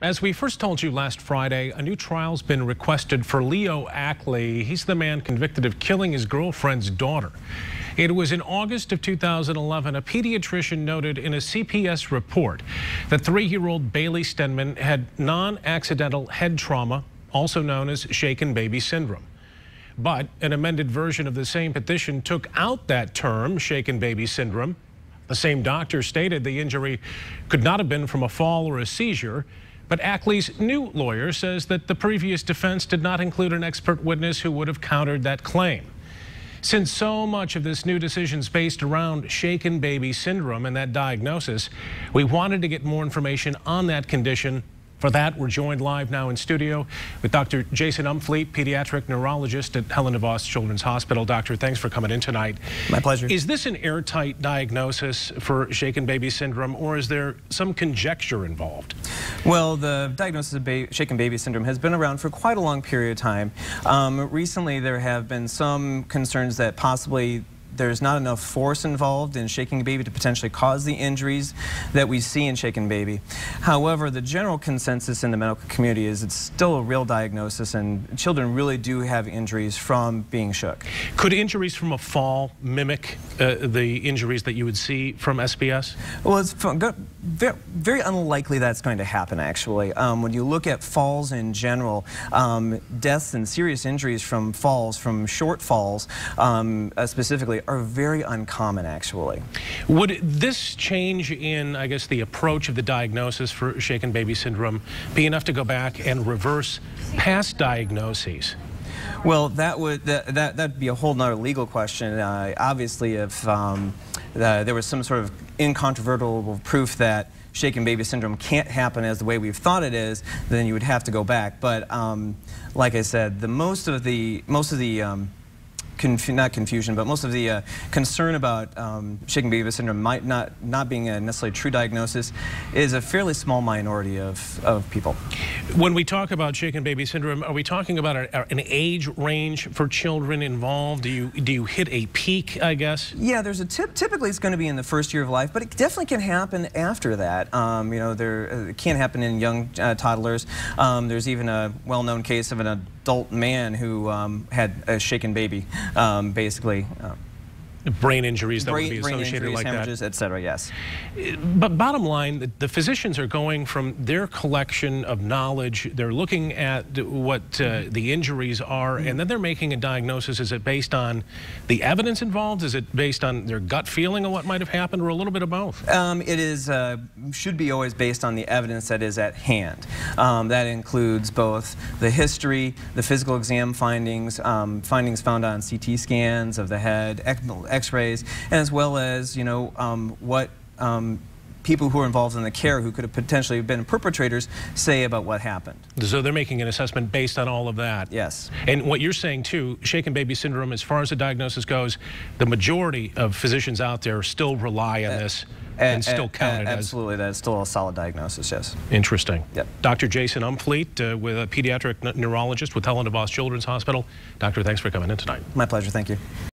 As we first told you last Friday, a new trial's been requested for Leo Ackley. He's the man convicted of killing his girlfriend's daughter. It was in August of 2011, a pediatrician noted in a CPS report that three-year-old Bailey Stenman had non-accidental head trauma, also known as shaken baby syndrome. But an amended version of the same petition took out that term, shaken baby syndrome. The same doctor stated the injury could not have been from a fall or a seizure. But Ackley's new lawyer says that the previous defense did not include an expert witness who would have countered that claim. Since so much of this new decision is based around shaken baby syndrome and that diagnosis, we wanted to get more information on that condition for that, we're joined live now in studio with Dr. Jason Umfleet, pediatric neurologist at Helen DeVos Children's Hospital. Doctor, thanks for coming in tonight. My pleasure. Is this an airtight diagnosis for shaken baby syndrome, or is there some conjecture involved? Well, the diagnosis of ba shaken baby syndrome has been around for quite a long period of time. Um, recently, there have been some concerns that possibly there's not enough force involved in shaking a baby to potentially cause the injuries that we see in shaken baby. However, the general consensus in the medical community is it's still a real diagnosis and children really do have injuries from being shook. Could injuries from a fall mimic uh, the injuries that you would see from SBS? Well, it's very, very unlikely that's going to happen actually. Um, when you look at falls in general, um, deaths and serious injuries from falls, from short falls um, uh, specifically, are very uncommon, actually. Would this change in, I guess, the approach of the diagnosis for shaken baby syndrome be enough to go back and reverse past diagnoses? Well, that would that that that'd be a whole nother legal question. Uh, obviously, if um, uh, there was some sort of incontrovertible proof that shaken baby syndrome can't happen as the way we've thought it is, then you would have to go back. But um, like I said, the most of the most of the um, not confusion, but most of the uh, concern about um, shaken baby syndrome might not, not being a necessarily true diagnosis is a fairly small minority of, of people. When we talk about shaken baby syndrome, are we talking about an age range for children involved? Do you, do you hit a peak, I guess? Yeah, there's a tip. Typically, it's going to be in the first year of life, but it definitely can happen after that. Um, you know, there uh, it can happen in young uh, toddlers. Um, there's even a well-known case of an adult man who um, had a shaken baby um, basically. Uh, brain injuries that brain, would be associated injuries, like hemorrhages, et cetera, yes. But bottom line, the, the, physicians are going from their collection of knowledge, they're looking at what uh, the injuries are, and then they're making a diagnosis. Is it based on the evidence involved? Is it based on their gut feeling of what might have happened, or a little bit of both? Um, it is, uh, should be always based on the evidence that is at hand. Um, that includes both the history, the physical exam findings, um, findings found on CT scans of the head, x-rays, as well as, you know, um, what um, people who are involved in the care who could have potentially been perpetrators say about what happened. So they're making an assessment based on all of that. Yes. And what you're saying too, shaken baby syndrome, as far as the diagnosis goes, the majority of physicians out there still rely on uh, this and, still count it as. Absolutely, that's still a solid diagnosis, yes. Interesting. Yep. Dr. Jason Umfleet, uh, with a pediatric neurologist with Helen DeVos Children's Hospital. Doctor, thanks for coming in tonight. My pleasure, thank you.